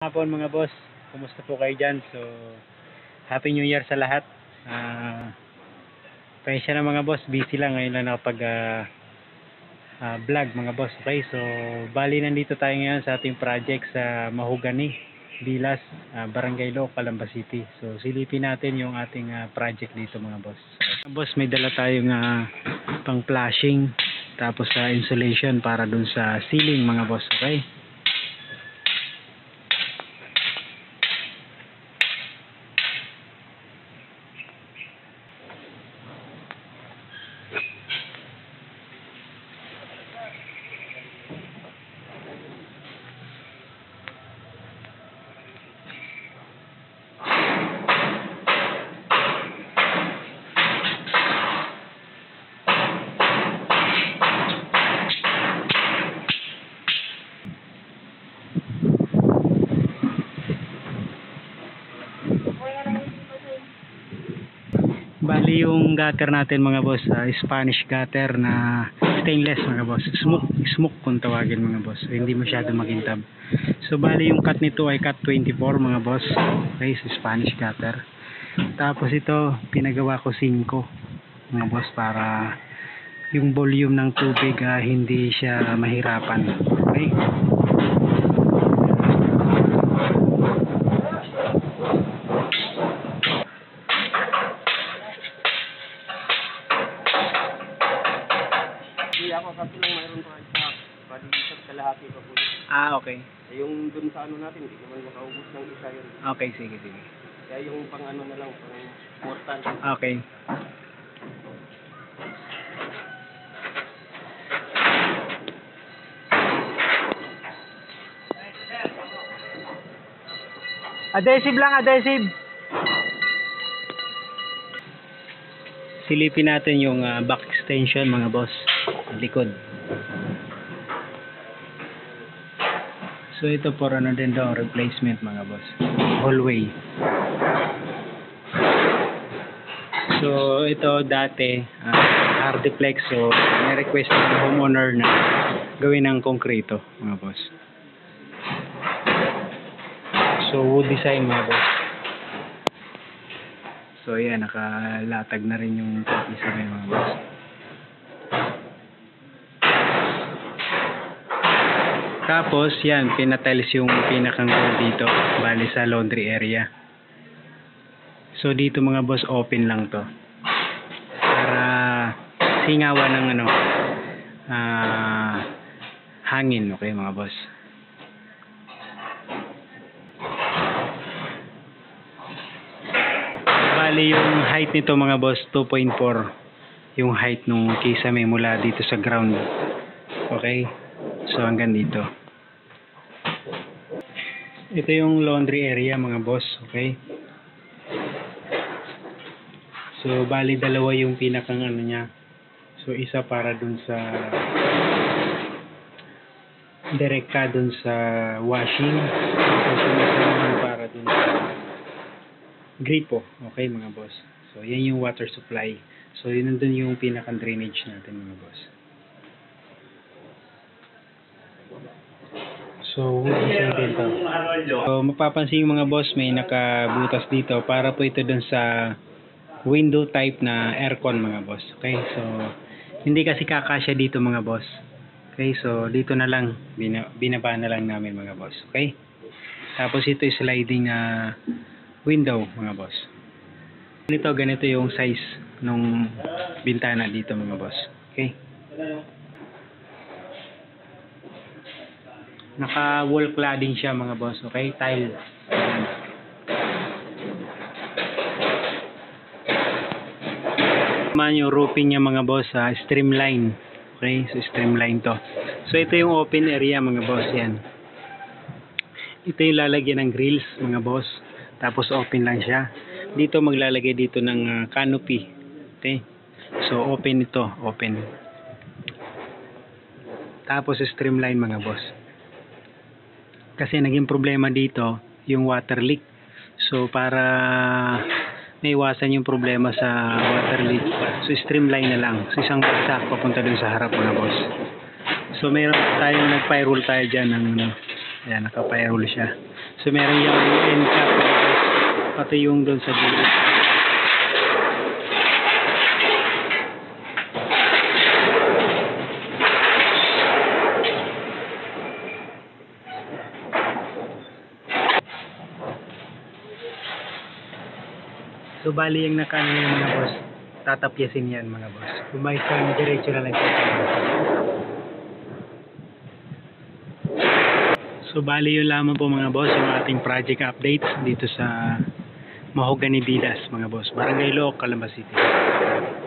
hapon mga boss. Kumusta po kayo dyan? So, Happy New Year sa lahat. Ah, pasensya na mga boss. Busy lang ngayon lang nakapag ah, ah, vlog mga boss. Okay, so bali nandito tayo ngayon sa ating project sa Mahugani, Bilas, ah, Barangay Lo, Calamba City. So, silipin natin yung ating ah, project dito mga boss. So, boss, may dala tayong ah, pang flashing tapos sa insulation para dun sa ceiling mga boss. Okay? Bali yung gutter natin mga boss, ah, Spanish gutter na stainless mga boss. Smoke, smoke kung tawagin mga boss. So, hindi masyado makintab. So bali yung cut nito ay cut 24 mga boss. Okay, so Spanish gutter. Tapos ito, pinagawa ko 5 mga boss para yung volume ng tubig ah, hindi siya mahirapan. Okay? Kasi lang mayroon pa isa. Bali isa sa lahat iba po. Ah, okay. Eh, Yung dun sa ano natin, hindi naman makaubos ng isa yun. Okay, sige, sige. Kaya yung pang ano na lang, pang mortal. Okay. Adhesive lang, adhesive. Silipin natin yung ah, back extension mga boss. Likod. So ito for ano din daw, replacement mga boss. Hallway. So, ito dati, uh, Hardiplex. So, may-request ng homeowner na gawin ng konkreto, mga boss. So, wood design, mga boss. So, yan, nakalatag na rin yung isa may mga boss. Tapos, yan, pinatiles yung pinakang dito, bali sa laundry area. So dito mga boss open lang to. Para singawan ng ano ah hangin, okay mga boss. Bali yung height nito mga boss 2.4 yung height nung kisame mula dito sa ground. Okay? So hanggang dito. Ito yung laundry area mga boss, okay? So, bali dalawa yung pinakang ano niya. So, isa para dun sa direkta dun sa washing. Tapos isa naman para dun sa gripo. Okay, mga boss. So, yan yung water supply. So, yun nandun yung pinakang drainage natin, mga boss. So, to. So, mapapansin yung mga boss, may nakabutas dito para po ito dun sa window type na aircon mga boss. Okay, so hindi kasi kakasya dito mga boss. Okay, so dito na lang bina, binaba na lang namin mga boss. Okay? Tapos ito is sliding ah, window mga boss. Ganito ganito yung size nung bintana dito mga boss. Okay? Naka wall cladding siya mga boss. Okay? Tile. Naman yung roofing niya mga boss sa streamline. Okay, so streamline to. So ito yung open area mga boss yan. Ito yung lalagyan ng grills mga boss. Tapos open lang siya. Dito maglalagay dito ng ah, canopy. Okay. So open ito, open. Tapos streamline mga boss. Kasi naging problema dito yung water leak. So para naiwasan yung problema sa water leak. So, streamline na lang. So, isang bagsak papunta dun sa harap mga boss. So, meron tayong nag-firewall tayo dyan ng ano, Ayan, naka-firewall siya. So, meron yung end cap. Pati yung doon sa dulo. So, bali yung nakaano yung mga boss. Tatapyasin yan, mga boss. May isang diretso na lang siya. So, bali yun lamang po mga boss, yung ating project updates dito sa Mahogany Villas, mga boss. Barangay Looc, Calamba City.